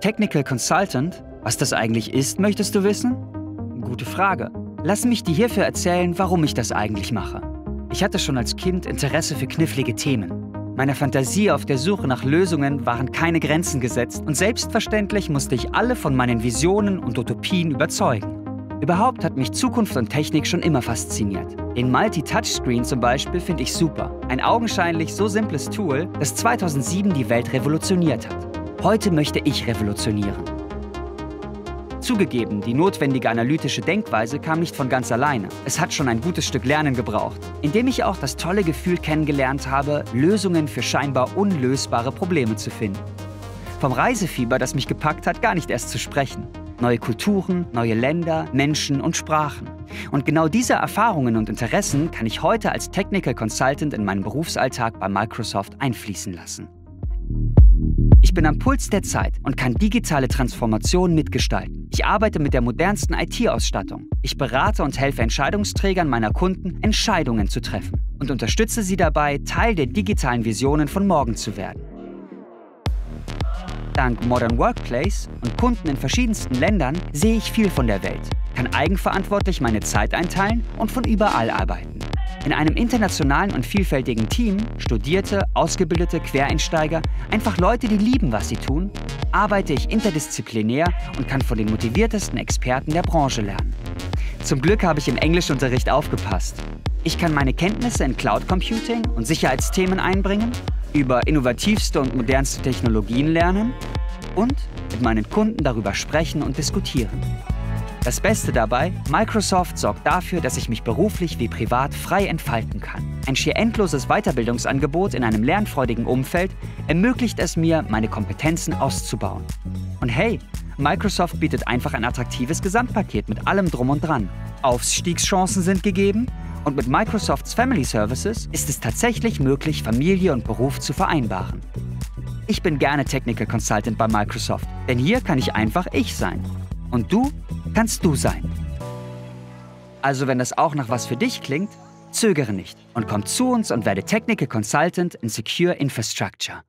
Technical Consultant? Was das eigentlich ist, möchtest du wissen? Gute Frage. Lass mich dir hierfür erzählen, warum ich das eigentlich mache. Ich hatte schon als Kind Interesse für knifflige Themen. Meiner Fantasie auf der Suche nach Lösungen waren keine Grenzen gesetzt und selbstverständlich musste ich alle von meinen Visionen und Utopien überzeugen. Überhaupt hat mich Zukunft und Technik schon immer fasziniert. Den Multi-Touchscreen zum Beispiel finde ich super. Ein augenscheinlich so simples Tool, das 2007 die Welt revolutioniert hat. Heute möchte ich revolutionieren. Zugegeben, die notwendige analytische Denkweise kam nicht von ganz alleine. Es hat schon ein gutes Stück Lernen gebraucht, indem ich auch das tolle Gefühl kennengelernt habe, Lösungen für scheinbar unlösbare Probleme zu finden. Vom Reisefieber, das mich gepackt hat, gar nicht erst zu sprechen. Neue Kulturen, neue Länder, Menschen und Sprachen. Und genau diese Erfahrungen und Interessen kann ich heute als Technical Consultant in meinen Berufsalltag bei Microsoft einfließen lassen. Ich bin am Puls der Zeit und kann digitale Transformationen mitgestalten. Ich arbeite mit der modernsten IT-Ausstattung. Ich berate und helfe Entscheidungsträgern meiner Kunden, Entscheidungen zu treffen und unterstütze sie dabei, Teil der digitalen Visionen von morgen zu werden. Dank Modern Workplace und Kunden in verschiedensten Ländern sehe ich viel von der Welt, kann eigenverantwortlich meine Zeit einteilen und von überall arbeiten. In einem internationalen und vielfältigen Team, Studierte, Ausgebildete, Quereinsteiger, einfach Leute, die lieben, was sie tun, arbeite ich interdisziplinär und kann von den motiviertesten Experten der Branche lernen. Zum Glück habe ich im Englischunterricht aufgepasst. Ich kann meine Kenntnisse in Cloud Computing und Sicherheitsthemen einbringen über innovativste und modernste Technologien lernen und mit meinen Kunden darüber sprechen und diskutieren. Das Beste dabei, Microsoft sorgt dafür, dass ich mich beruflich wie privat frei entfalten kann. Ein schier endloses Weiterbildungsangebot in einem lernfreudigen Umfeld ermöglicht es mir, meine Kompetenzen auszubauen. Und hey, Microsoft bietet einfach ein attraktives Gesamtpaket mit allem drum und dran. Aufstiegschancen sind gegeben, und mit Microsofts Family Services ist es tatsächlich möglich, Familie und Beruf zu vereinbaren. Ich bin gerne Technical Consultant bei Microsoft, denn hier kann ich einfach ich sein. Und du kannst du sein. Also wenn das auch nach was für dich klingt, zögere nicht und komm zu uns und werde Technical Consultant in Secure Infrastructure.